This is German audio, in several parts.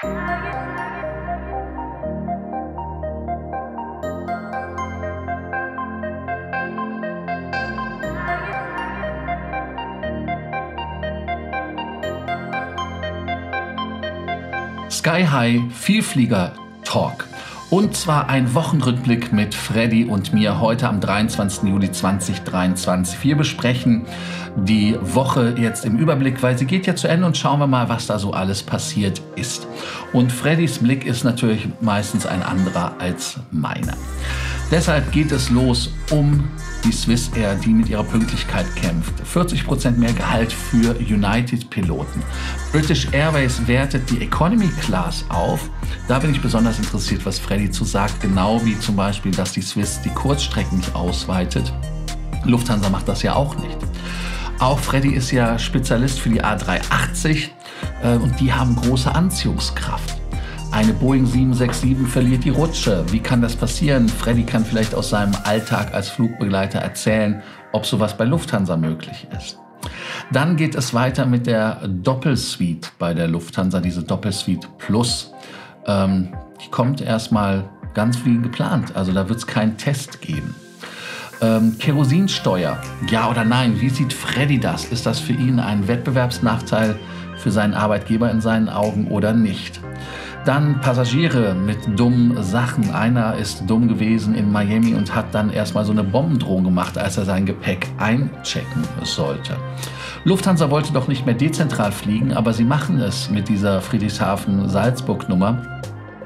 Sky High Vielflieger Talk. Und zwar ein Wochenrückblick mit Freddy und mir heute am 23. Juli 2023. Wir besprechen die Woche jetzt im Überblick, weil sie geht ja zu Ende und schauen wir mal, was da so alles passiert ist. Und Freddys Blick ist natürlich meistens ein anderer als meiner. Deshalb geht es los um die Swiss Air, die mit ihrer Pünktlichkeit kämpft. 40% mehr Gehalt für United-Piloten. British Airways wertet die Economy Class auf. Da bin ich besonders interessiert, was Freddy zu sagt, genau wie zum Beispiel, dass die Swiss die Kurzstrecken nicht ausweitet. Lufthansa macht das ja auch nicht. Auch Freddy ist ja Spezialist für die A380 äh, und die haben große Anziehungskraft. Eine Boeing 767 verliert die Rutsche. Wie kann das passieren? Freddy kann vielleicht aus seinem Alltag als Flugbegleiter erzählen, ob sowas bei Lufthansa möglich ist. Dann geht es weiter mit der Doppelsuite bei der Lufthansa, diese Doppelsuite Plus. Ähm, die kommt erstmal ganz wie geplant. Also da wird es keinen Test geben. Ähm, Kerosinsteuer, ja oder nein? Wie sieht Freddy das? Ist das für ihn ein Wettbewerbsnachteil für seinen Arbeitgeber in seinen Augen oder nicht? Dann Passagiere mit dummen Sachen. Einer ist dumm gewesen in Miami und hat dann erstmal so eine Bombendrohung gemacht, als er sein Gepäck einchecken sollte. Lufthansa wollte doch nicht mehr dezentral fliegen, aber sie machen es mit dieser Friedrichshafen-Salzburg-Nummer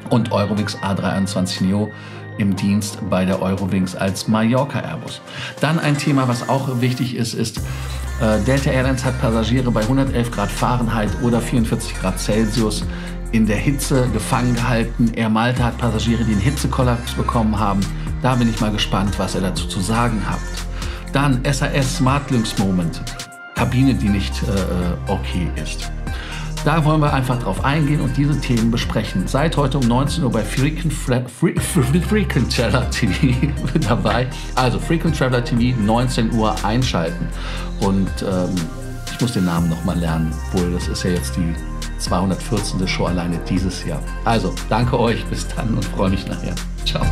und Eurowings A321 Neo im Dienst bei der Eurowings als Mallorca Airbus. Dann ein Thema, was auch wichtig ist, ist, äh, Delta Airlines hat Passagiere bei 111 Grad Fahrenheit oder 44 Grad Celsius in der Hitze gefangen gehalten. Air Malta hat Passagiere, die einen Hitzekollaps bekommen haben. Da bin ich mal gespannt, was ihr dazu zu sagen habt. Dann SAS Smart Links Moment. Kabine, die nicht äh, äh, okay ist. Da wollen wir einfach drauf eingehen und diese Themen besprechen. Seid heute um 19 Uhr bei Frequent, Fre Fre Frequent Traveler TV dabei. Also Frequent Traveler TV 19 Uhr einschalten. Und ähm, ich muss den Namen nochmal lernen, wohl das ist ja jetzt die 214. Show alleine dieses Jahr. Also, danke euch, bis dann und freue mich nachher. Ciao.